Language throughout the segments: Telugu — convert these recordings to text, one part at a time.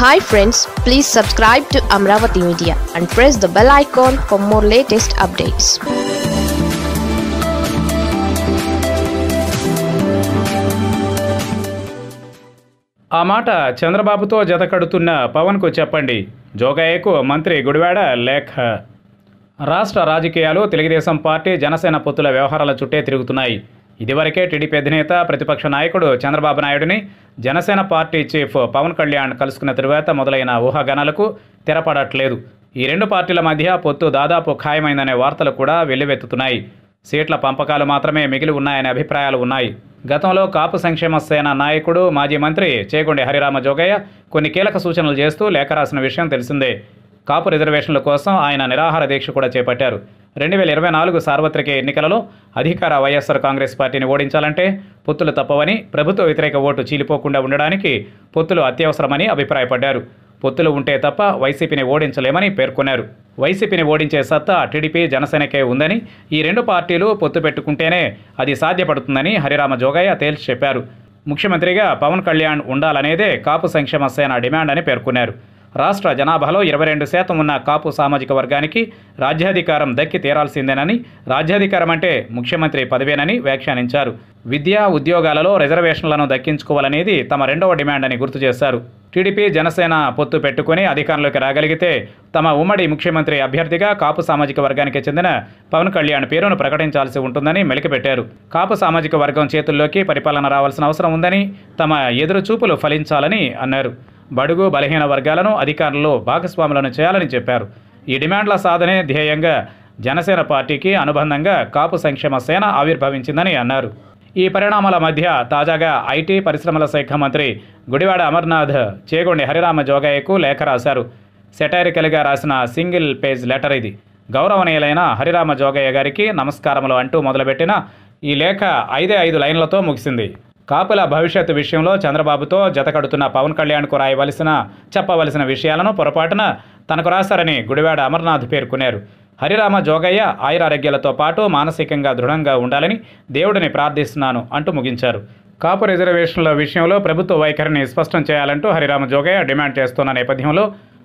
Hi friends please subscribe to Amaravati media and press the bell icon for more latest updates ఆ మాట చంద్రబాబుతో జత కడుతున్న పవన్కు చెప్పండి. జోగయ్యకు మంత్రి గుడివాడ లేఖ. రాష్ట్ర రాజకీయాలు తెలుగుదేశం పార్టీ జనసేన పొత్తుల వ్యవహారాల చుట్టే తిరుగుతున్నాయి. ఇదివరకే టీడీపీ అధినేత ప్రతిపక్ష నాయకుడు చంద్రబాబు నాయుడిని జనసేన పార్టీ చీఫ్ పవన్ కళ్యాణ్ కలుసుకున్న తరువాత మొదలైన ఊహాగానాలకు తెరపడట్లేదు. ఈ రెండు పార్టీల మధ్య పొత్తు దాదాపు ఖాయమైందనే వార్తలు కూడా వెల్లువెత్తుతున్నాయి. సీట్ల పంపకాలు మాత్రమే మిగిలి ఉన్నాయనే అభిప్రాయాలు ఉన్నాయి. గతంలో కాపు సంక్షేమ సేన నాయకుడు మాజీ మంత్రి చేగొండి హరిరామ జోగయ్య కొన్ని కీలక సూచనలు చేస్తూ లేఖ రాసిన విషయం తెలిసిందే. కాపు రిజర్వేషన్ల కోసం ఆయన నిరాహార దీక్ష కూడా చేపట్టారు. రెండు వేల ఇరవై నాలుగు సార్వత్రిక ఎన్నికలలో అధికార వైఎస్ఆర్ కాంగ్రెస్ పార్టీని ఓడించాలంటే పొత్తులు తప్పవని ప్రభుత్వ వ్యతిరేక ఓటు చీలిపోకుండా ఉండడానికి పొత్తులు అత్యవసరమని అభిప్రాయపడ్డారు. పొత్తులు ఉంటే తప్ప వైసీపీని ఓడించలేమని పేర్కొన్నారు. వైసీపీని ఓడించే సత్తా టీడీపీ జనసేనకే ఉందని ఈ రెండు పార్టీలు పొత్తు పెట్టుకుంటేనే అది సాధ్యపడుతుందని హరిరామ జోగయ్య తేల్చి చెప్పారు. ముఖ్యమంత్రిగా పవన్ కళ్యాణ్ ఉండాలనేదే కాపు సంక్షేమ సేన డిమాండ్ అని పేర్కొన్నారు. రాష్ట్ర జనాభాలో ఇరవై రెండు శాతం ఉన్న కాపు సామాజిక వర్గానికి రాజ్యాధికారం దక్కి తీరాల్సిందేనని రాజ్యాధికారం అంటే ముఖ్యమంత్రి పదవేనని వ్యాఖ్యానించారు. విద్యా ఉద్యోగాలలో రిజర్వేషన్లను దక్కించుకోవాలనేది తమ రెండవ డిమాండ్ అని గుర్తు చేశారు. టీడీపీ జనసేన పొత్తు పెట్టుకుని అధికారంలోకి రాగలిగితే తమ ఉమ్మడి ముఖ్యమంత్రి అభ్యర్థిగా కాపు సామాజిక వర్గానికి చెందిన పవన్ కళ్యాణ్ పేరును ప్రకటించాల్సి ఉంటుందని మెలికిపెట్టారు. కాపు సామాజిక వర్గం చేతుల్లోకి పరిపాలన రావాల్సిన అవసరం ఉందని తమ ఎదురు చూపులు ఫలించాలని అన్నారు. బడుగు బలహీన వర్గాలను అధికారంలో భాగస్వాములను చేయాలని చెప్పారు. ఈ డిమాండ్ల సాధనే ధ్యేయంగా జనసేన పార్టీకి అనుబంధంగా కాపు సంక్షేమ సేన ఆవిర్భవించిందని అన్నారు. ఈ పరిణామాల మధ్య తాజాగా ఐటీ పరిశ్రమల శాఖ మంత్రి గుడివాడ అమర్నాథ్ చేగొండి హరిరామ జోగయ్యకు లేఖ రాశారు. సెటారికల్గా రాసిన సింగిల్ పేజ్ లెటర్ ఇది. గౌరవనీయులైన హరిరామ జోగయ్య గారికి నమస్కారములు అంటూ మొదలుపెట్టిన ఈ లేఖ ఐదే ఐదు లైన్లతో ముగిసింది. కాపుల భవిష్యత్తు విషయంలో చంద్రబాబుతో జతకడుతున్న పవన్ కళ్యాణ్కు రాయవలసిన చెప్పవలసిన విషయాలను పొరపాటున తనకు రాశారని గుడివాడ అమర్నాథ్ పేర్కొన్నారు. హరిరామ జోగయ్య ఆయురారోగ్యాలతో పాటు మానసికంగా దృఢంగా ఉండాలని దేవుడిని ప్రార్థిస్తున్నాను అంటూ ముగించారు. కాపు రిజర్వేషన్ల విషయంలో ప్రభుత్వ వైఖరిని స్పష్టం చేయాలంటూ హరిరామ జోగయ్య డిమాండ్ చేస్తున్న నేపథ్యంలో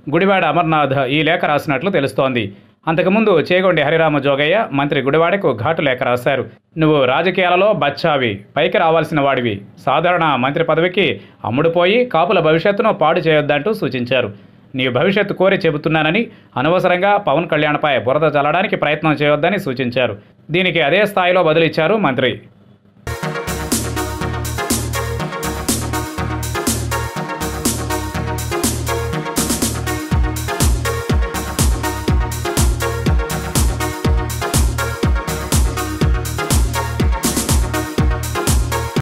గుడివాడ అమర్నాథ్ ఈ లేఖ రాసినట్లు తెలుస్తోంది. అంతకుముందు చేగొండి హరిరామ జోగయ్య మంత్రి గుడివాడకు ఘాటు లేఖ రాశారు. నువ్వు రాజకీయాలలో బచ్చావి పైకి రావాల్సిన వాడివి. సాధారణ మంత్రి పదవికి అమ్ముడుపోయి కాపుల భవిష్యత్తును పాడు చేయొద్దంటూ సూచించారు. నీ భవిష్యత్తు కోరి చెబుతున్నానని అనవసరంగా పవన్ కళ్యాణ్పై బురద చల్లడానికి ప్రయత్నం చేయొద్దని సూచించారు. దీనికి అదే స్థాయిలో బదులిచ్చారు మంత్రి.